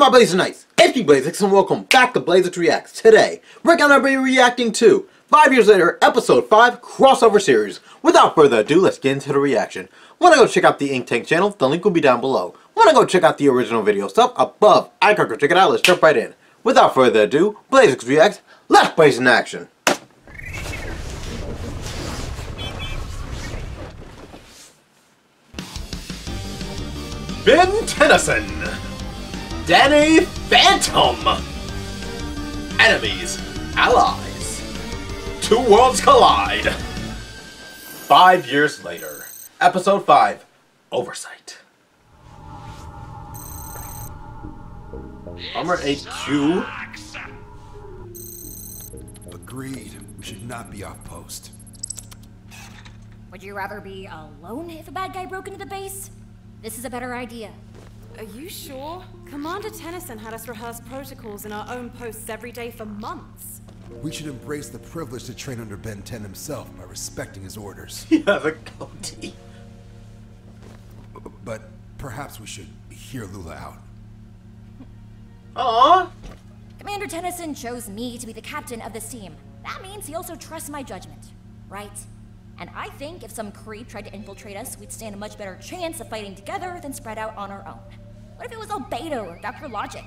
up my Blazenites? It's me Blazeix and welcome back to Blazeix Reacts. Today, we're gonna be reacting to 5 Years Later, Episode 5 Crossover Series. Without further ado, let's get into the reaction. Wanna go check out the Ink Tank channel? The link will be down below. Wanna go check out the original video stuff above? I can go check it out, let's jump right in. Without further ado, Blazeix Reacts, let's blaze in action. Ben Tennyson Danny Phantom Enemies Allies Two worlds collide Five years later Episode 5 Oversight Armor HQ Agreed. We should not be off post. Would you rather be alone if a bad guy broke into the base? This is a better idea. Are you sure? Commander Tennyson had us rehearse protocols in our own posts every day for months. We should embrace the privilege to train under Ben 10 himself by respecting his orders. He has a goatee But perhaps we should hear Lula out. Aww Commander Tennyson chose me to be the captain of this team. That means he also trusts my judgment, right? And I think if some creep tried to infiltrate us, we'd stand a much better chance of fighting together than spread out on our own. What if it was Albedo or Dr. Logic?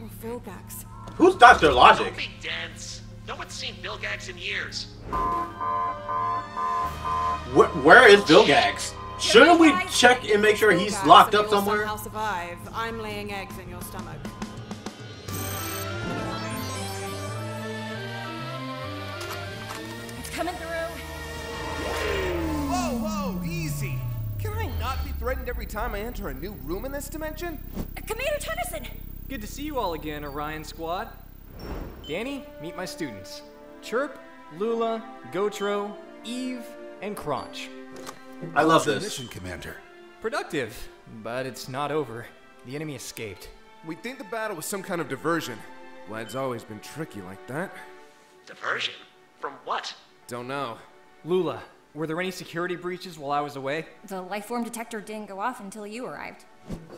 Oh, or Vilgax. Who's Dr. Logic? Don't Logic? be dense. No one's seen Vilgax in years. Where, where is Vilgax? Shouldn't we check and make sure he's locked and up you'll somewhere? survive. I'm laying eggs in your stomach. Threatened every time I enter a new room in this dimension? Commander Tennyson! Good to see you all again, Orion Squad. Danny, meet my students. Chirp, Lula, Gotro, Eve, and Crunch. I love Your this. mission, Commander. Productive, but it's not over. The enemy escaped. We'd think the battle was some kind of diversion. Vlad's always been tricky like that. Diversion? From what? Don't know. Lula, were there any security breaches while I was away? The life form detector didn't go off until you arrived.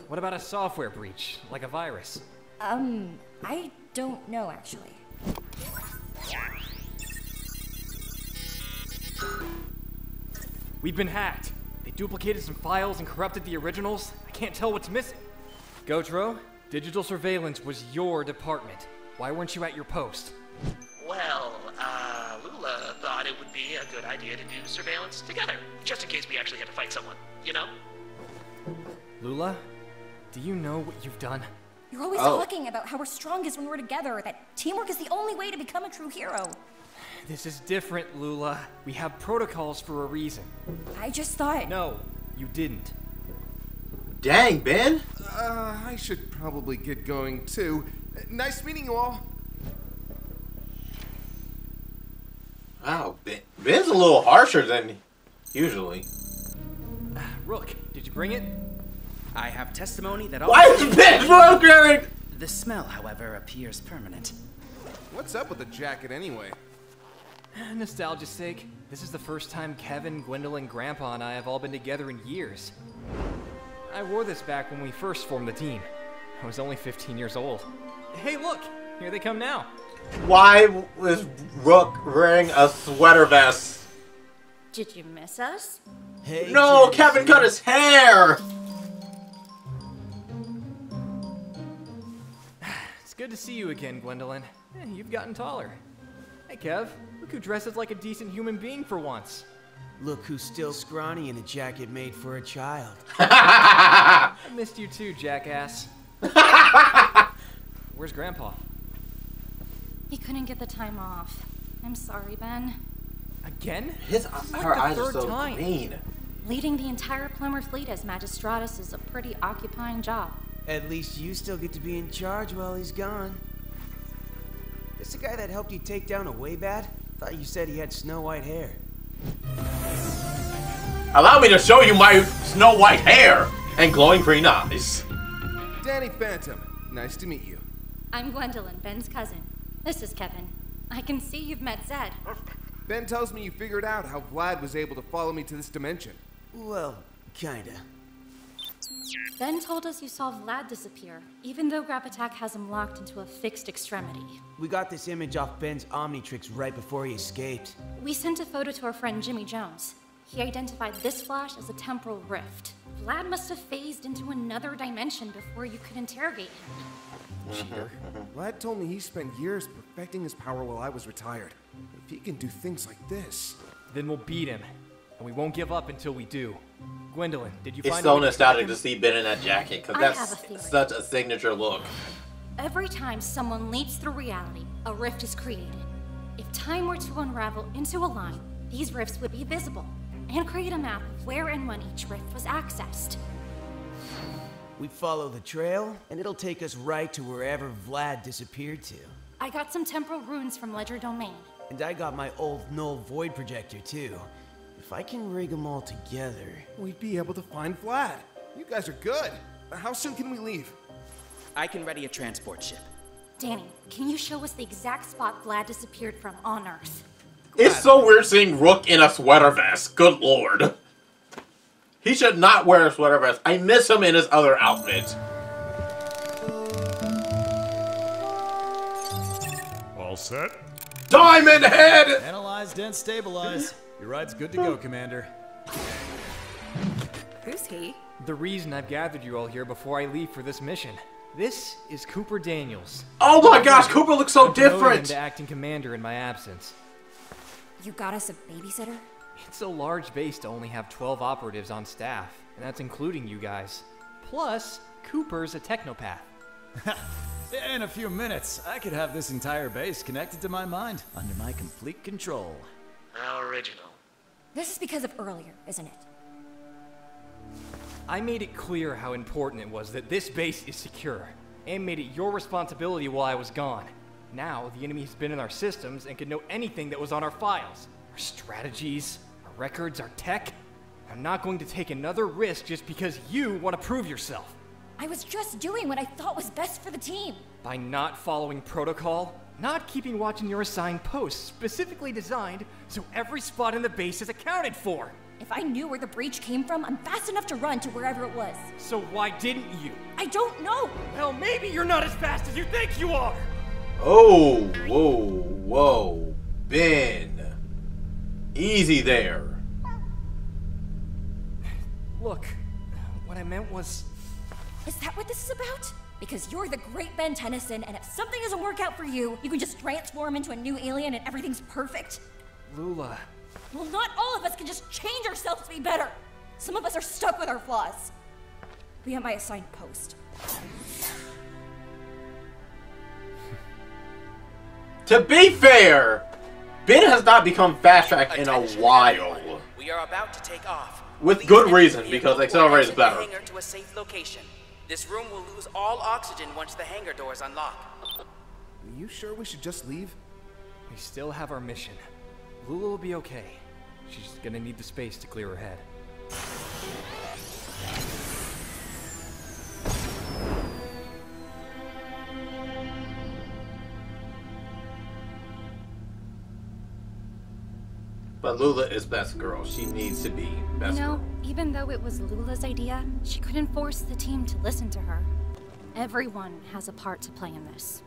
What about a software breach, like a virus? Um, I don't know actually. We've been hacked. They duplicated some files and corrupted the originals. I can't tell what's missing. Gotro, digital surveillance was your department. Why weren't you at your post? Idea to do surveillance together, just in case we actually had to fight someone, you know? Lula, do you know what you've done? You're always Oh. talking about how we're strongest when we're together, that teamwork is the only way to become a true hero. This is different, Lula. We have protocols for a reason. I just thought. No, you didn't. Dang, Ben. Uh, I should probably get going too. Nice meeting you all. Wow, Ben. Ben's a little harsher than usually. Rook, did you bring it? I have testimony that all Why is Ben programming? the smell, however, appears permanent. What's up with the jacket anyway? Eh, nostalgia's sake, this is the first time Kevin, Gwendolyn, Grandpa, and I have all been together in years. I wore this back when we first formed the team. I was only 15 years old. Hey, look! Here they come now. Why was Rook wearing a sweater vest? Did you miss us? No, Kevin cut his hair. It's good to see you again, Gwendolyn. You've gotten taller. Hey, Kev. Look who dresses like a decent human being for once. Look who's still scrawny in a jacket made for a child. I missed you too, jackass. Where's Grandpa? He couldn't get the time off. I'm sorry, Ben. Again? His like her eyes are so time. green. Leading the entire Plumber fleet as Magistratus is a pretty occupying job. At least you still get to be in charge while he's gone. This the guy that helped you take down a Waybat? Thought you said he had snow white hair. Allow me to show you my snow white hair and glowing green eyes. Danny Phantom. Nice to meet you. I'm Gwendolyn, Ben's cousin. This is Kevin. I can see you've met Zed. Ben tells me you figured out how Vlad was able to follow me to this dimension. Well, kinda. Ben told us you saw Vlad disappear, even though Gravattack has him locked into a fixed extremity. We got this image off Ben's Omnitrix right before he escaped. We sent a photo to our friend Jimmy Jones. He identified this flash as a temporal rift. Vlad must have phased into another dimension before you could interrogate him. Cheater. Vlad told me he spent years perfecting his power while I was retired. If he can do things like this. Then we'll beat him. And we won't give up until we do. Gwendolyn, did you It's find so a way to nostalgic to see Ben in that jacket because I have a that's such a signature look. Every time someone leaps through reality, a rift is created. If time were to unravel into a line, these rifts would be visible and create a map of where and when each rift was accessed. We follow the trail, and it'll take us right to wherever Vlad disappeared to. I got some temporal runes from Ledgerdomain. And I got my old null void projector too. If I can rig them all together. We'd be able to find Vlad. You guys are good. How soon can we leave? I can ready a transport ship. Danny, can you show us the exact spot Vlad disappeared from on Earth? It's so weird seeing Rook in a sweater vest. Good lord. He should not wear a sweater vest. I miss him in his other outfit. All set? Diamondhead! Analyze, then stabilize. Your ride's good to go, Commander. Who's he? The reason I've gathered you all here before I leave for this mission. This is Cooper Daniels. Oh my gosh, Cooper looks so I promoted him different! to acting commander in my absence. You got us a babysitter? It's a large base to only have 12 operatives on staff, and that's including you guys. Plus, Cooper's a technopath. In a few minutes, I could have this entire base connected to my mind, under my complete control. How Original. This is because of earlier, isn't it? I made it clear how important it was that this base is secure, and made it your responsibility while I was gone. Now, the enemy has been in our systems and can know anything that was on our files. Our strategies, our records, our tech. I'm not going to take another risk just because you want to prove yourself. I was just doing what I thought was best for the team. By not following protocol, not keeping watch in your assigned posts specifically designed so every spot in the base is accounted for. If I knew where the breach came from, I'm fast enough to run to wherever it was. So why didn't you? I don't know! Well, maybe you're not as fast as you think you are! Oh, whoa, whoa. Ben. Easy there. Look, what I meant was. Is that what this is about? Because you're the great Ben Tennyson, and if something doesn't work out for you, you can just transform into a new alien and everything's perfect? Lula. Well, not all of us can just change ourselves to be better. Some of us are stuck with our flaws. Be at my assigned post. To be fair, Ben has not become fast track in a while. We are about to take off. With Please good enter reason, the because vehicle or Accelerate is exit the better. hangar to a safe location. This room will lose all oxygen once the hangar doors unlock. Are you sure we should just leave? We still have our mission. Lula will be okay. She's gonna need the space to clear her head. But Lula is best girl. She needs to be You best know, girl. even though it was Lula's idea, she couldn't force the team to listen to her. Everyone has a part to play in this.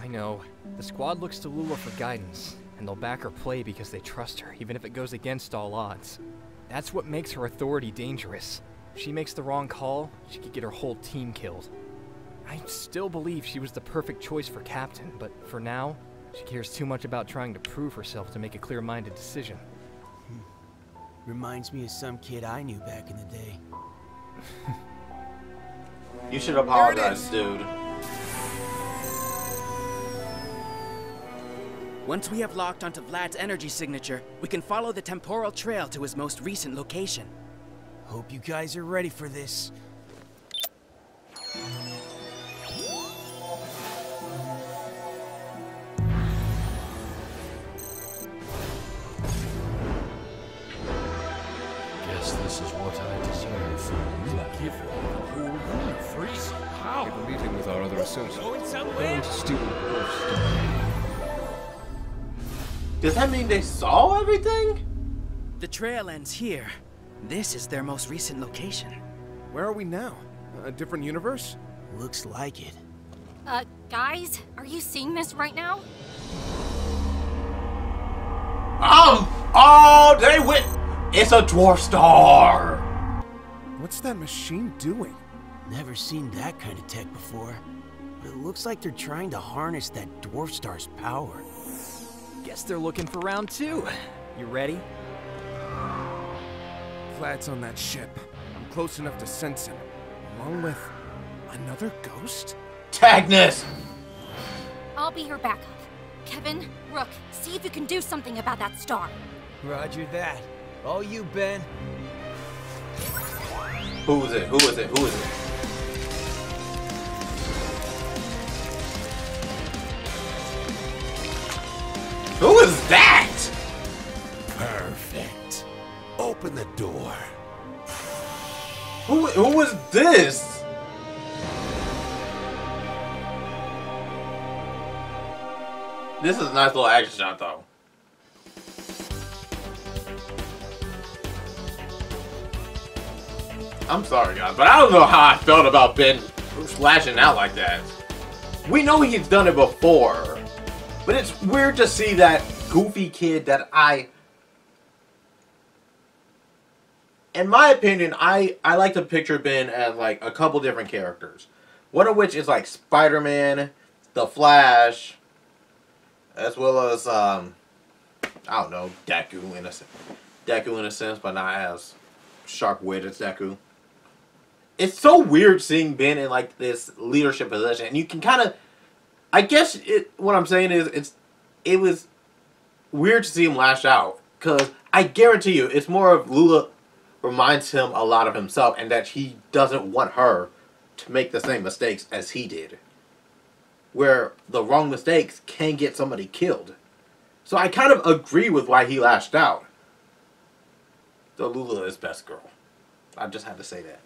I know. The squad looks to Lula for guidance, and they'll back her play because they trust her, even if it goes against all odds. That's what makes her authority dangerous. If she makes the wrong call, she could get her whole team killed. I still believe she was the perfect choice for captain, but for now, she cares too much about trying to prove herself to make a clear-minded decision. Hmm. Reminds me of some kid I knew back in the day. You should apologize, dude. Once we have locked onto Vlad's energy signature, we can follow the temporal trail to his most recent location. Hope you guys are ready for this. What I deserve. Lucky for the whole room freeze. How? We have a meeting with our other associates. Going somewhere? Going to steal Does that mean they saw everything? The trail ends here. This is their most recent location. Where are we now? A different universe? Looks like it. Uh, guys, are you seeing this right now? Um, oh, they went. It's a dwarf star. What's that machine doing? Never seen that kind of tech before. It looks like they're trying to harness that dwarf star's power. Guess they're looking for round two. You ready? Vlad's on that ship. I'm close enough to sense him. Along with another ghost? Technus! I'll be your backup. Kevin, Rook, see if you can do something about that star. Roger that. Oh, you, Ben. Who is it? Who is it? Who is it? Who is that? Perfect. Open the door. Who who is this? This is a nice little action shot though. I'm sorry guys, but I don't know how I felt about Ben slashing out like that. We know he's done it before, but it's weird to see that goofy kid that I in my opinion, I, I like to picture Ben as like a couple different characters. One of which is like Spider-Man, The Flash, as well as um I don't know, Deku in a Deku in a sense, but not as sharp-witted Deku. It's so weird seeing Ben in like this leadership position, and you can kind of, I guess it. What I'm saying is, it's it was weird to see him lash out because I guarantee you, it's more of Lula reminds him a lot of himself, and that he doesn't want her to make the same mistakes as he did. Where the wrong mistakes can get somebody killed. So I kind of agree with why he lashed out. Though Lula is best girl. I just had to say that.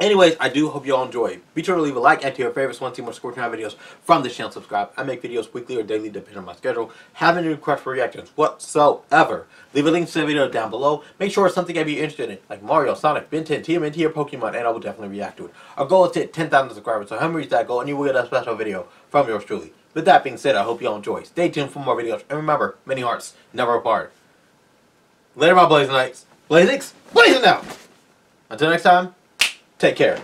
Anyways, I do hope you all enjoy. Be sure to leave a like, and to your favorites, want to see more Scorpion High videos from this channel, subscribe. I make videos weekly or daily depending on my schedule. Have any requests for reactions whatsoever, leave a link to the video down below. Make sure it's something I'd be interested in, like Mario, Sonic, Ben 10, TMNT, or Pokemon, and I will definitely react to it. Our goal is to hit 10,000 subscribers, so help me reach that goal, and you will get a special video from yours truly. With that being said, I hope you all enjoy. Stay tuned for more videos, and remember, many hearts, never apart. Later, my Blazing Knights. Blazeix, blazing out! Until next time, take care.